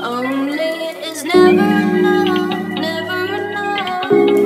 Only is never enough, never enough.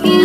you.